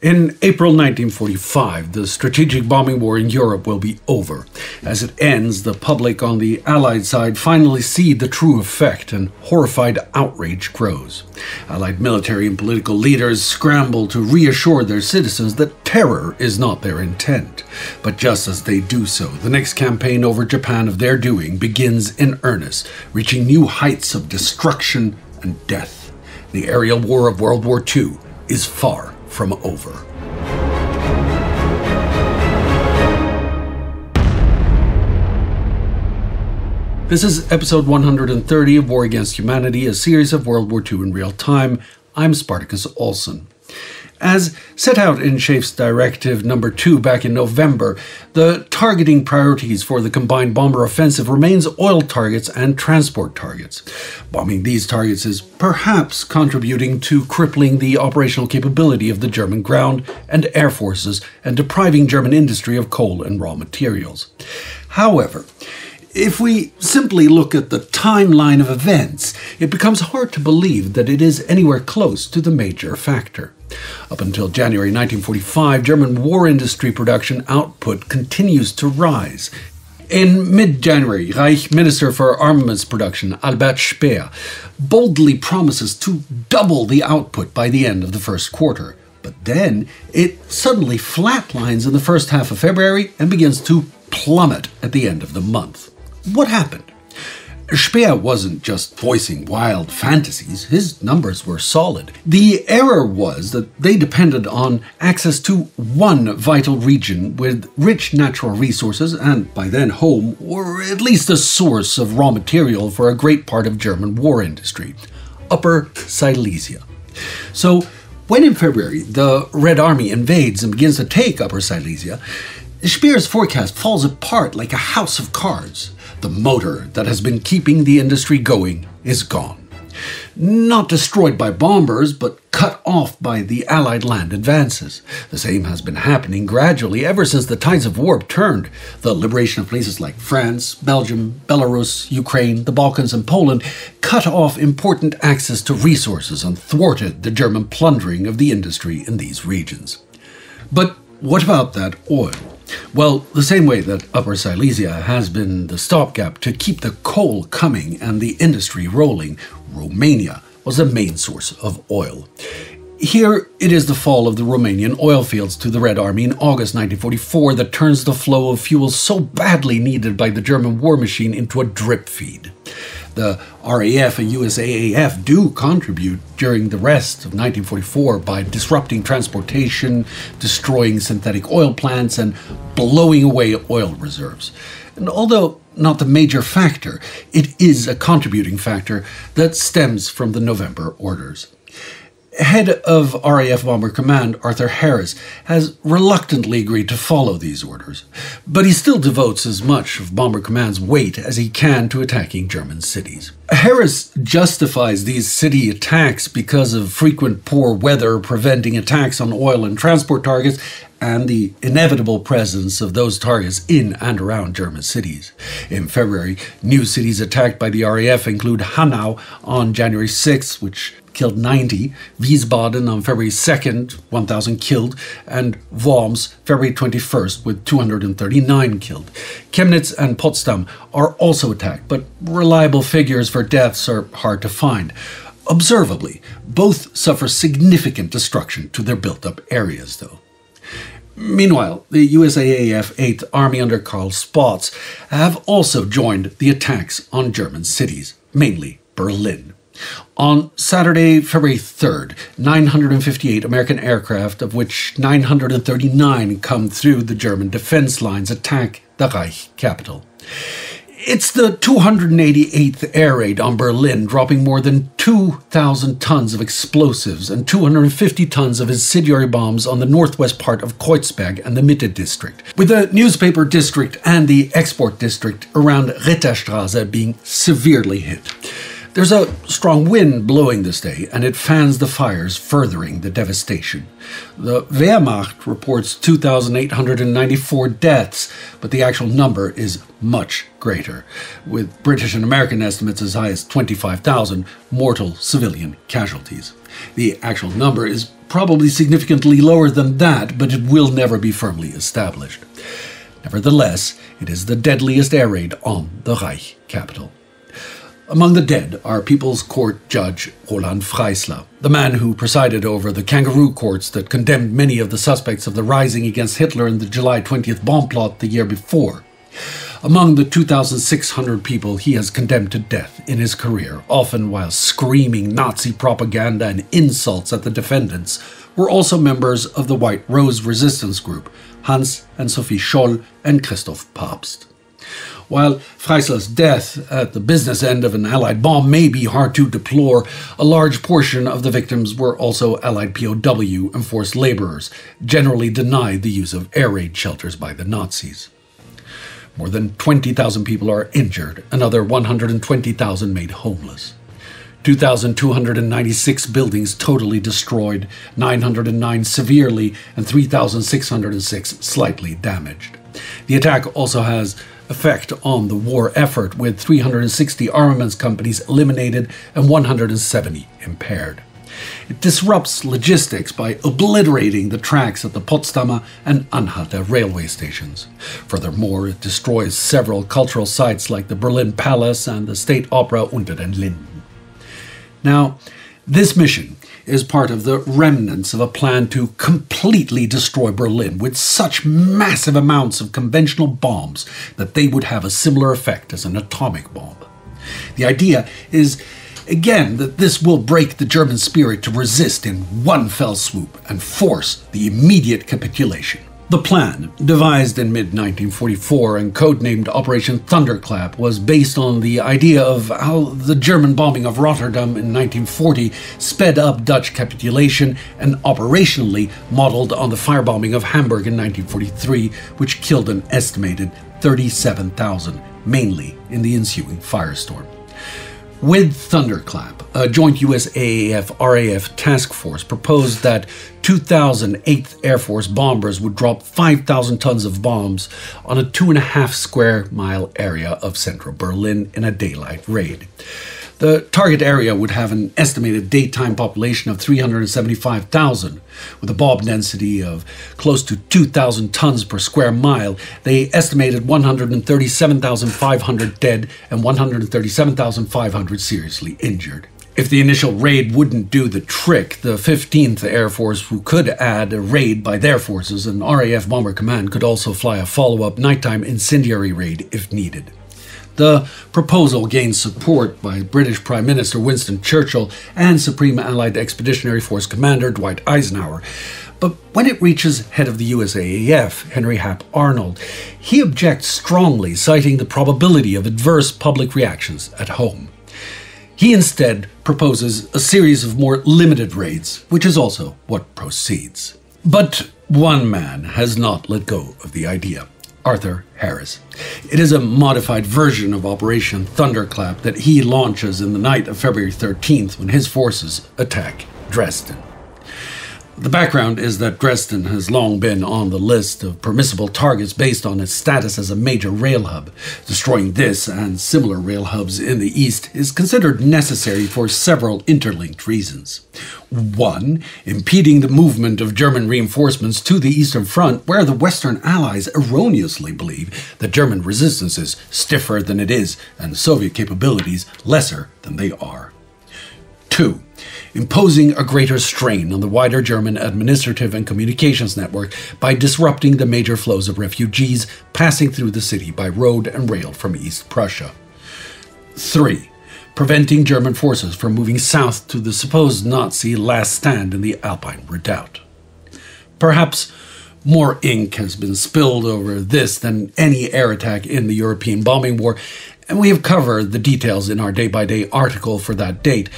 In April 1945, the strategic bombing war in Europe will be over. As it ends, the public on the Allied side finally see the true effect, and horrified outrage grows. Allied military and political leaders scramble to reassure their citizens that terror is not their intent. But just as they do so, the next campaign over Japan of their doing begins in earnest, reaching new heights of destruction and death. The aerial war of World War II is far from over. This is episode 130 of War Against Humanity, a series of World War II in real time. I'm Spartacus Olsson. As set out in SHAEF's Directive Number 2 back in November, the targeting priorities for the combined bomber offensive remains oil targets and transport targets. Bombing these targets is perhaps contributing to crippling the operational capability of the German ground and air forces and depriving German industry of coal and raw materials. However, if we simply look at the timeline of events, it becomes hard to believe that it is anywhere close to the major factor. Up until January 1945, German war industry production output continues to rise. In mid January, Reich Minister for Armaments Production, Albert Speer, boldly promises to double the output by the end of the first quarter. But then it suddenly flatlines in the first half of February and begins to plummet at the end of the month. What happened? Speer wasn't just voicing wild fantasies, his numbers were solid. The error was that they depended on access to one vital region with rich natural resources and, by then, home, or at least a source of raw material for a great part of German war industry Upper Silesia. So, when in February the Red Army invades and begins to take Upper Silesia, Speer's forecast falls apart like a house of cards. The motor that has been keeping the industry going is gone. Not destroyed by bombers, but cut off by the Allied land advances. The same has been happening gradually ever since the tides of war turned. The liberation of places like France, Belgium, Belarus, Ukraine, the Balkans, and Poland cut off important access to resources and thwarted the German plundering of the industry in these regions. But what about that oil? Well, the same way that Upper Silesia has been the stopgap to keep the coal coming and the industry rolling, Romania was the main source of oil. Here, it is the fall of the Romanian oil fields to the Red Army in August 1944 that turns the flow of fuel so badly needed by the German war machine into a drip feed the RAF and USAAF do contribute during the rest of 1944 by disrupting transportation, destroying synthetic oil plants, and blowing away oil reserves. And although not the major factor, it is a contributing factor that stems from the November orders head of RAF Bomber Command, Arthur Harris, has reluctantly agreed to follow these orders, but he still devotes as much of Bomber Command's weight as he can to attacking German cities. Harris justifies these city attacks because of frequent poor weather preventing attacks on oil and transport targets and the inevitable presence of those targets in and around German cities. In February, new cities attacked by the RAF include Hanau on January 6, which killed 90, Wiesbaden on February 2nd, 1,000 killed, and Worms February 21st with 239 killed. Chemnitz and Potsdam are also attacked, but reliable figures for deaths are hard to find. Observably, both suffer significant destruction to their built up areas, though. Meanwhile, the USAAF 8th Army under Carl Spaatz have also joined the attacks on German cities, mainly Berlin. On Saturday, February 3rd, 958 American aircraft, of which 939 come through the German defense lines, attack the Reich capital. It's the 288th air raid on Berlin, dropping more than 2,000 tons of explosives and 250 tons of incendiary bombs on the northwest part of Kreuzberg and the Mitte district, with the newspaper district and the export district around Ritterstrasse being severely hit. There's a strong wind blowing this day, and it fans the fires, furthering the devastation. The Wehrmacht reports 2,894 deaths, but the actual number is much greater, with British and American estimates as high as 25,000 mortal civilian casualties. The actual number is probably significantly lower than that, but it will never be firmly established. Nevertheless, it is the deadliest air raid on the Reich capital. Among the dead are People's Court Judge Roland Freisler, the man who presided over the kangaroo courts that condemned many of the suspects of the rising against Hitler in the July 20th bomb plot the year before. Among the 2,600 people he has condemned to death in his career, often while screaming Nazi propaganda and insults at the defendants, were also members of the White Rose Resistance Group, Hans and Sophie Scholl and Christoph Probst. While Freisler's death at the business end of an Allied bomb may be hard to deplore, a large portion of the victims were also Allied POW and forced laborers, generally denied the use of air raid shelters by the Nazis. More than 20,000 people are injured, another 120,000 made homeless. 2,296 buildings totally destroyed, 909 severely, and 3,606 slightly damaged. The attack also has effect on the war effort, with 360 armaments companies eliminated and 170 impaired. It disrupts logistics by obliterating the tracks at the Potsdamer and Anhalter railway stations. Furthermore, it destroys several cultural sites like the Berlin Palace and the State Opera Unter den Linden. Now, this mission is part of the remnants of a plan to completely destroy Berlin with such massive amounts of conventional bombs that they would have a similar effect as an atomic bomb. The idea is, again, that this will break the German spirit to resist in one fell swoop and force the immediate capitulation. The plan, devised in mid 1944 and codenamed Operation Thunderclap, was based on the idea of how the German bombing of Rotterdam in 1940 sped up Dutch capitulation and operationally modeled on the firebombing of Hamburg in 1943, which killed an estimated 37,000, mainly in the ensuing firestorm. With Thunderclap, Uh, a joint US AAF RAF task force proposed that 2,000 8th Air Force bombers would drop 5,000 tons of bombs on a two and a half square mile area of central Berlin in a daylight raid. The target area would have an estimated daytime population of 375,000. With a bomb density of close to 2,000 tons per square mile, they estimated 137,500 dead and 137,500 seriously injured. If the initial raid wouldn't do the trick, the 15th Air Force, who could add a raid by their forces, and RAF Bomber Command could also fly a follow up nighttime incendiary raid if needed. The proposal gained support by British Prime Minister Winston Churchill and Supreme Allied Expeditionary Force Commander Dwight Eisenhower. But when it reaches head of the USAAF, Henry Hap Arnold, he objects strongly, citing the probability of adverse public reactions at home. He instead proposes a series of more limited raids, which is also what proceeds. But one man has not let go of the idea. Arthur Harris. It is a modified version of Operation Thunderclap that he launches in the night of February 13th when his forces attack Dresden. The background is that Dresden has long been on the list of permissible targets based on its status as a major rail hub. Destroying this and similar rail hubs in the east is considered necessary for several interlinked reasons. One, impeding the movement of German reinforcements to the Eastern Front, where the Western Allies erroneously believe that German resistance is stiffer than it is and Soviet capabilities lesser than they are. Two, imposing a greater strain on the wider German administrative and communications network by disrupting the major flows of refugees passing through the city by road and rail from East Prussia. 3. Preventing German forces from moving south to the supposed Nazi last stand in the Alpine Redoubt. Perhaps more ink has been spilled over this than any air attack in the European bombing war, and we have covered the details in our day by day article for that date.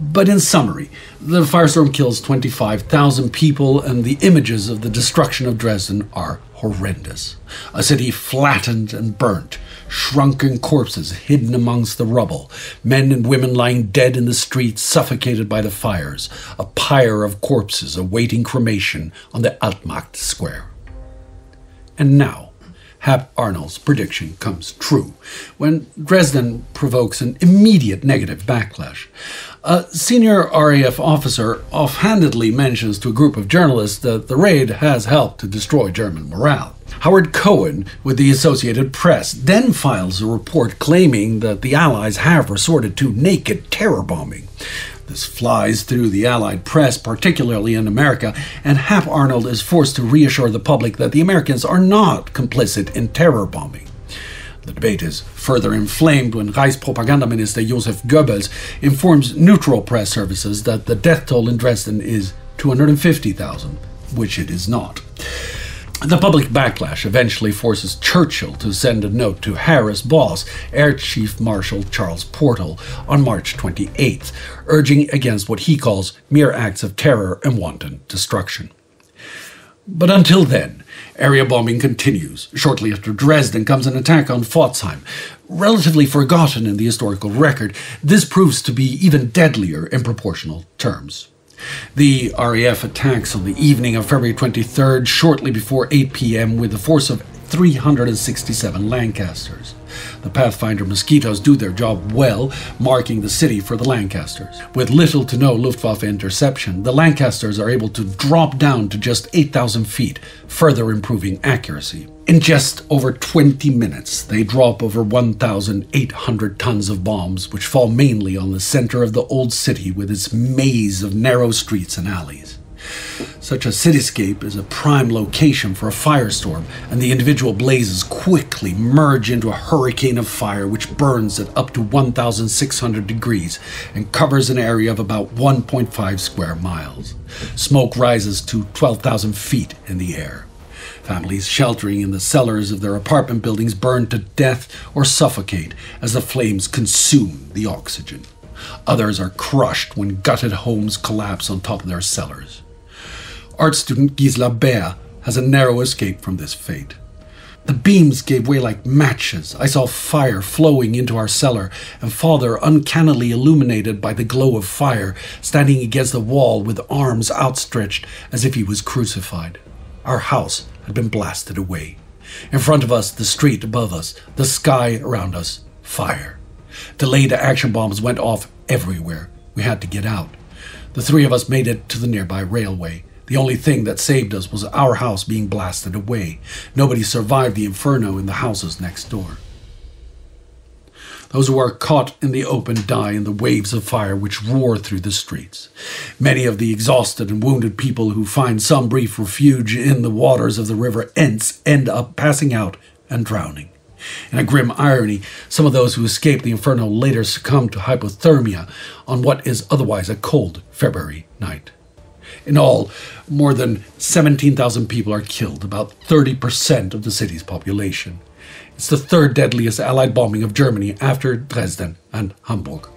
But in summary, the firestorm kills 25,000 people, and the images of the destruction of Dresden are horrendous. A city flattened and burnt, shrunken corpses hidden amongst the rubble, men and women lying dead in the streets, suffocated by the fires, a pyre of corpses awaiting cremation on the Altmarkt Square. And now, Hap Arnold's prediction comes true when Dresden provokes an immediate negative backlash. A senior RAF officer offhandedly mentions to a group of journalists that the raid has helped to destroy German morale. Howard Cowan, with the Associated Press, then files a report claiming that the Allies have resorted to naked terror bombing. This flies through the Allied press, particularly in America, and Hap Arnold is forced to reassure the public that the Americans are not complicit in terror bombing. The debate is further inflamed when Reichspropaganda Josef Goebbels informs neutral press services that the death toll in Dresden is 250,000, which it is not. The public backlash eventually forces Churchill to send a note to Harris' boss, Air Chief Marshal Charles Portal, on March 28th, urging against what he calls mere acts of terror and wanton destruction. But until then, area bombing continues. Shortly after Dresden comes an attack on Pforzheim. Relatively forgotten in the historical record, this proves to be even deadlier in proportional terms. The RAF attacks on the evening of February 23rd, shortly before 8 p.m., with a force of 367 Lancasters. The Pathfinder Mosquitoes do their job well, marking the city for the Lancasters. With little to no Luftwaffe interception, the Lancasters are able to drop down to just 8,000 feet, further improving accuracy. In just over 20 minutes, they drop over 1,800 tons of bombs, which fall mainly on the center of the old city with its maze of narrow streets and alleys. Such a cityscape is a prime location for a firestorm, and the individual blazes quickly merge into a hurricane of fire which burns at up to 1,600 degrees and covers an area of about 1.5 square miles. Smoke rises to 12,000 feet in the air. Families sheltering in the cellars of their apartment buildings burn to death or suffocate as the flames consume the oxygen. Others are crushed when gutted homes collapse on top of their cellars. Art student Gisela Baer has a narrow escape from this fate. The beams gave way like matches. I saw fire flowing into our cellar, and father, uncannily illuminated by the glow of fire, standing against the wall with arms outstretched as if he was crucified. Our house had been blasted away. In front of us, the street above us, the sky around us, fire. Delayed action bombs went off everywhere. We had to get out. The three of us made it to the nearby railway. The only thing that saved us was our house being blasted away. Nobody survived the inferno in the houses next door. Those who are caught in the open die in the waves of fire which roar through the streets. Many of the exhausted and wounded people who find some brief refuge in the waters of the river Enz end up passing out and drowning. In a grim irony, some of those who escape the inferno later succumb to hypothermia on what is otherwise a cold February night. In all, more than 17,000 people are killed, about 30% of the city's population. It's the third deadliest Allied bombing of Germany after Dresden and Hamburg.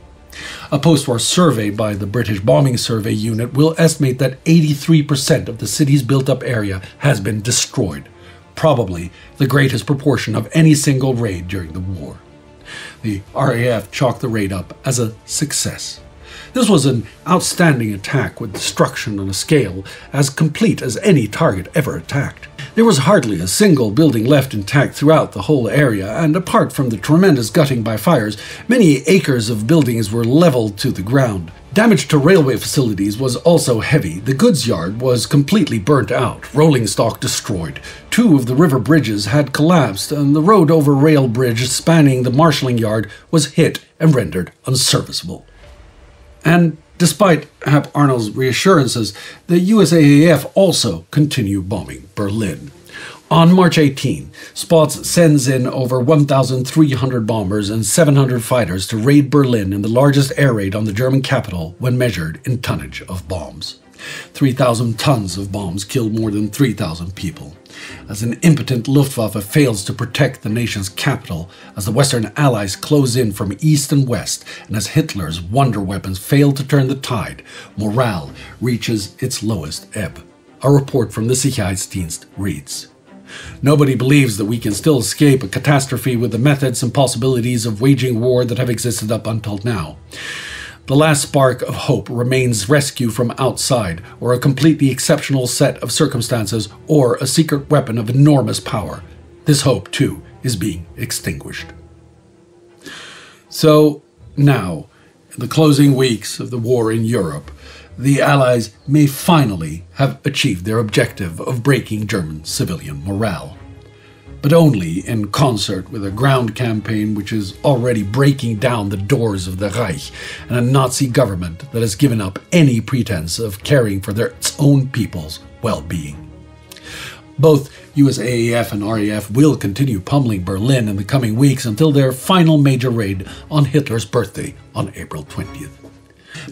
A post war survey by the British Bombing Survey Unit will estimate that 83% of the city's built up area has been destroyed, probably the greatest proportion of any single raid during the war. The RAF chalked the raid up as a success. This was an outstanding attack with destruction on a scale as complete as any target ever attacked. There was hardly a single building left intact throughout the whole area, and apart from the tremendous gutting by fires, many acres of buildings were leveled to the ground. Damage to railway facilities was also heavy. The goods yard was completely burnt out, rolling stock destroyed. Two of the river bridges had collapsed, and the road over rail bridge spanning the marshalling yard was hit and rendered unserviceable. And Despite Hap Arnold's reassurances, the USAAF also continued bombing Berlin. On March 18, Spaatz sends in over 1,300 bombers and 700 fighters to raid Berlin in the largest air raid on the German capital when measured in tonnage of bombs. 3,000 tons of bombs killed more than 3,000 people as an impotent Luftwaffe fails to protect the nation's capital, as the Western Allies close in from east and west, and as Hitler's wonder weapons fail to turn the tide, morale reaches its lowest ebb. A report from the Sicherheitsdienst reads Nobody believes that we can still escape a catastrophe with the methods and possibilities of waging war that have existed up until now. The last spark of hope remains rescue from outside, or a completely exceptional set of circumstances, or a secret weapon of enormous power. This hope, too, is being extinguished. So, now, in the closing weeks of the war in Europe, the Allies may finally have achieved their objective of breaking German civilian morale. But only in concert with a ground campaign which is already breaking down the doors of the Reich and a Nazi government that has given up any pretense of caring for their, own people's well being. Both USAAF and RAF will continue pummeling Berlin in the coming weeks until their final major raid on Hitler's birthday on April 20th.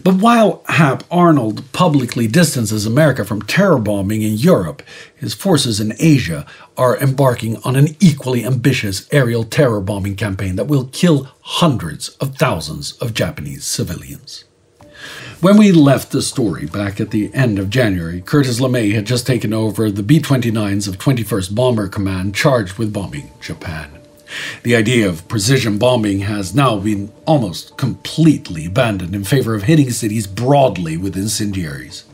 But while Hap Arnold publicly distances America from terror bombing in Europe, his forces in Asia are embarking on an equally ambitious aerial terror bombing campaign that will kill hundreds of thousands of Japanese civilians. When we left the story back at the end of January, Curtis LeMay had just taken over the B 29s of 21st Bomber Command charged with bombing Japan. The idea of precision bombing has now been almost completely abandoned in favor of hitting cities broadly with incendiaries.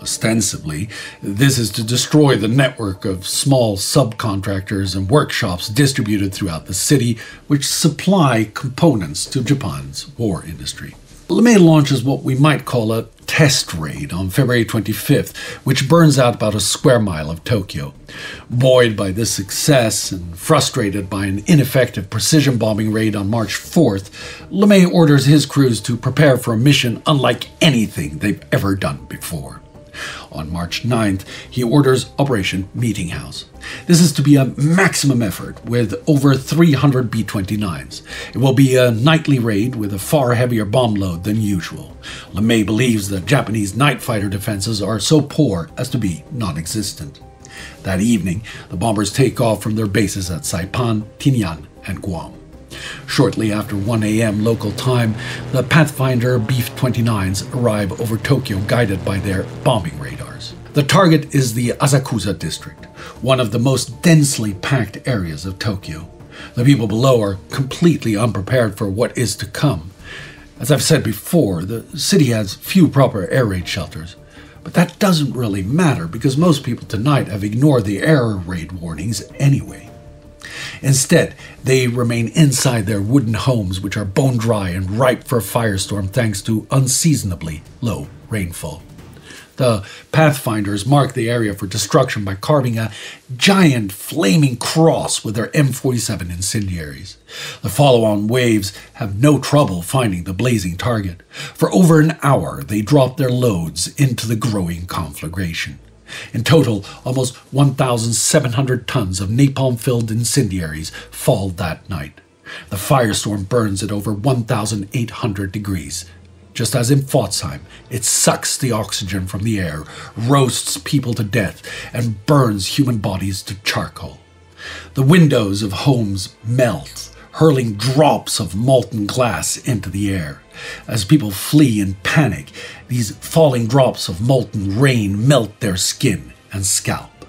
Ostensibly, this is to destroy the network of small subcontractors and workshops distributed throughout the city, which supply components to Japan's war industry. LeMay launches what we might call a test raid on February 25th, which burns out about a square mile of Tokyo. Buoyed by this success and frustrated by an ineffective precision bombing raid on March 4th, LeMay orders his crews to prepare for a mission unlike anything they've ever done before. On March 9th, he orders Operation Meeting House. This is to be a maximum effort with over 300 B 29s. It will be a nightly raid with a far heavier bomb load than usual. LeMay believes that Japanese night fighter defenses are so poor as to be non existent. That evening, the bombers take off from their bases at Saipan, Tinian, and Guam. Shortly after 1 a.m. local time, the Pathfinder B 29s arrive over Tokyo guided by their bombing radars. The target is the Asakusa district, one of the most densely packed areas of Tokyo. The people below are completely unprepared for what is to come. As I've said before, the city has few proper air raid shelters. But that doesn't really matter because most people tonight have ignored the air raid warnings anyway. Instead, they remain inside their wooden homes, which are bone dry and ripe for a firestorm thanks to unseasonably low rainfall. The Pathfinders mark the area for destruction by carving a giant flaming cross with their M47 incendiaries. The follow on waves have no trouble finding the blazing target. For over an hour, they drop their loads into the growing conflagration. In total, almost 1,700 tons of napalm filled incendiaries fall that night. The firestorm burns at over 1,800 degrees. Just as in Pforzheim, it sucks the oxygen from the air, roasts people to death, and burns human bodies to charcoal. The windows of homes melt, hurling drops of molten glass into the air. As people flee in panic, these falling drops of molten rain melt their skin and scalp.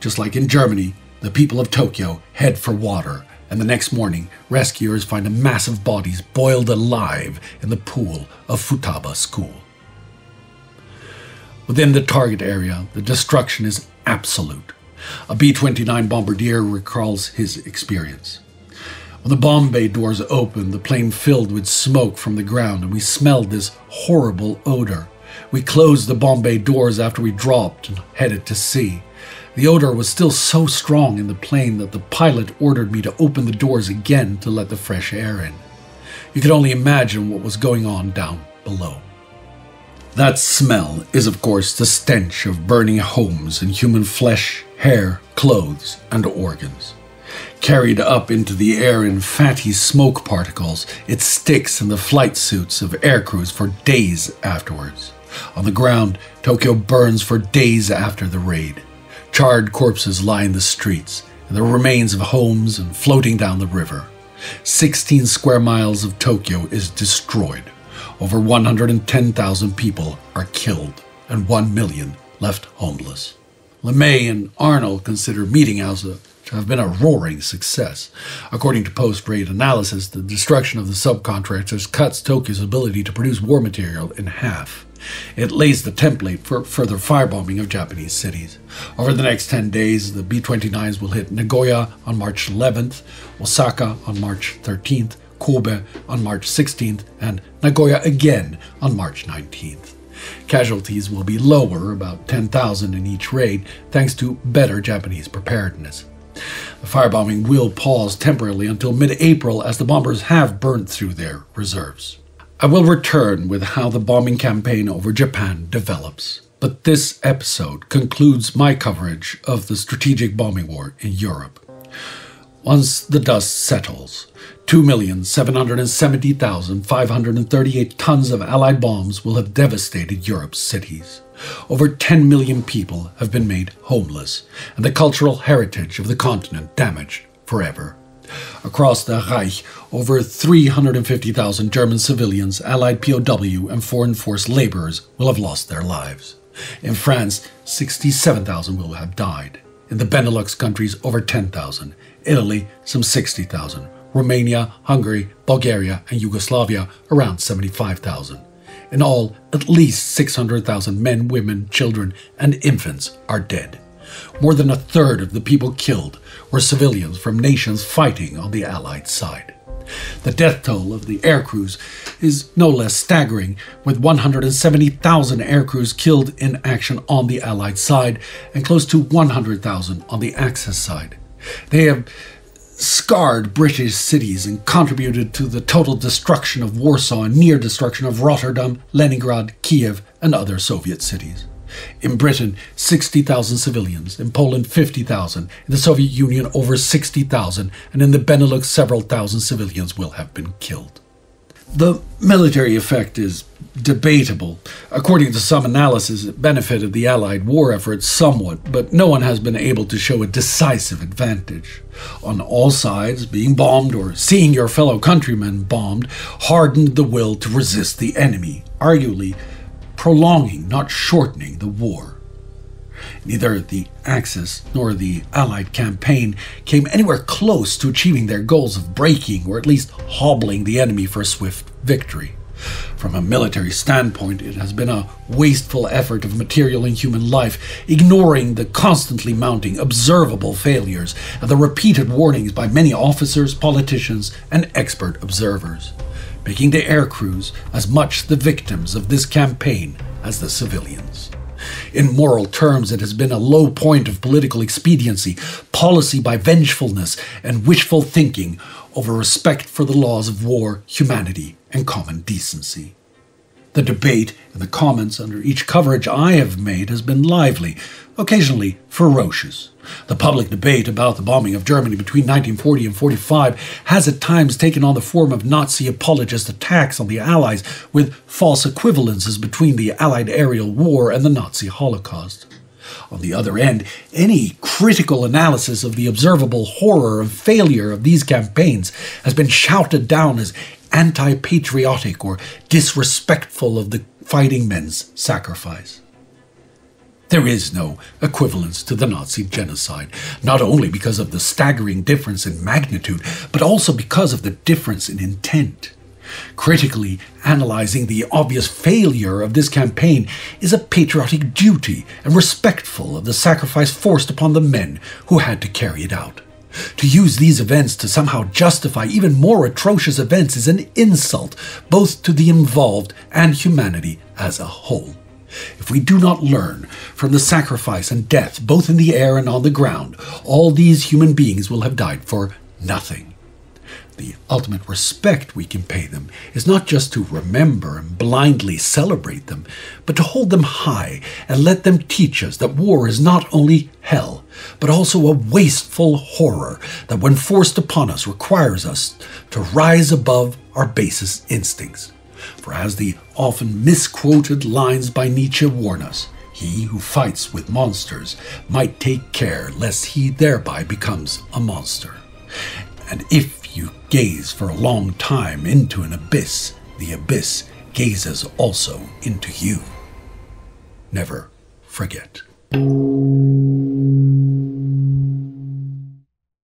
Just like in Germany, the people of Tokyo head for water, and the next morning, rescuers find a massive bodies boiled alive in the pool of Futaba School. Within the target area, the destruction is absolute. A B 29 bombardier recalls his experience. When the bomb bay doors opened, the plane filled with smoke from the ground, and we smelled this horrible odor. We closed the bomb bay doors after we dropped and headed to sea. The odor was still so strong in the plane that the pilot ordered me to open the doors again to let the fresh air in. You could only imagine what was going on down below. That smell is, of course, the stench of burning homes and human flesh, hair, clothes, and organs. Carried up into the air in fatty smoke particles, it sticks in the flight suits of aircrews for days afterwards. On the ground, Tokyo burns for days after the raid. Charred corpses line the streets, and the remains of homes and floating down the river. 16 square miles of Tokyo is destroyed. Over 110,000 people are killed, and 1 million left homeless. LeMay and Arnold consider Meeting House to have been a roaring success. According to post raid analysis, the destruction of the subcontractors cuts Tokyo's ability to produce war material in half. It lays the template for further firebombing of Japanese cities. Over the next 10 days, the B 29s will hit Nagoya on March 11th, Osaka on March 13th, Kobe on March 16th, and Nagoya again on March 19th. Casualties will be lower, about 10,000 in each raid, thanks to better Japanese preparedness. The firebombing will pause temporarily until mid April as the bombers have burned through their reserves. I will return with how the bombing campaign over Japan develops. But this episode concludes my coverage of the strategic bombing war in Europe. Once the dust settles, 2,770,538 tons of Allied bombs will have devastated Europe's cities. Over 10 million people have been made homeless, and the cultural heritage of the continent damaged forever. Across the Reich, over 350,000 German civilians, Allied POW, and foreign force laborers will have lost their lives. In France, 67,000 will have died. In the Benelux countries, over 10,000. Italy, some 60,000. Romania, Hungary, Bulgaria, and Yugoslavia, around 75,000. In all, at least 600,000 men, women, children, and infants are dead. More than a third of the people killed were civilians from nations fighting on the Allied side. The death toll of the air crews is no less staggering, with 170,000 air crews killed in action on the Allied side and close to 100,000 on the Axis side. They have scarred British cities and contributed to the total destruction of Warsaw and near destruction of Rotterdam, Leningrad, Kiev, and other Soviet cities. In Britain, 60,000 civilians, in Poland, 50,000, in the Soviet Union, over 60,000, and in the Benelux, several thousand civilians will have been killed. The military effect is debatable. According to some analysis, it benefited the Allied war effort somewhat, but no one has been able to show a decisive advantage. On all sides, being bombed or seeing your fellow countrymen bombed hardened the will to resist the enemy, arguably prolonging, not shortening, the war. Neither the Axis nor the Allied campaign came anywhere close to achieving their goals of breaking or at least hobbling the enemy for a swift victory. From a military standpoint, it has been a wasteful effort of material and human life, ignoring the constantly mounting observable failures and the repeated warnings by many officers, politicians, and expert observers, making the air crews as much the victims of this campaign as the civilians. In moral terms, it has been a low point of political expediency, policy by vengefulness, and wishful thinking over respect for the laws of war, humanity, and common decency. The debate in the comments under each coverage I have made has been lively, occasionally ferocious. The public debate about the bombing of Germany between 1940 and 45 has at times taken on the form of Nazi apologist attacks on the Allies with false equivalences between the Allied aerial war and the Nazi Holocaust. On the other end, any critical analysis of the observable horror and failure of these campaigns has been shouted down as anti patriotic or disrespectful of the fighting men's sacrifice. There is no equivalence to the Nazi genocide, not only because of the staggering difference in magnitude, but also because of the difference in intent. Critically analyzing the obvious failure of this campaign is a patriotic duty and respectful of the sacrifice forced upon the men who had to carry it out. To use these events to somehow justify even more atrocious events is an insult both to the involved and humanity as a whole. If we do not learn from the sacrifice and death, both in the air and on the ground, all these human beings will have died for nothing. The ultimate respect we can pay them is not just to remember and blindly celebrate them, but to hold them high and let them teach us that war is not only hell, but also a wasteful horror that, when forced upon us, requires us to rise above our basest instincts. For as the often misquoted lines by Nietzsche warn us, he who fights with monsters might take care lest he thereby becomes a monster. And if you gaze for a long time into an abyss, the abyss gazes also into you. Never forget.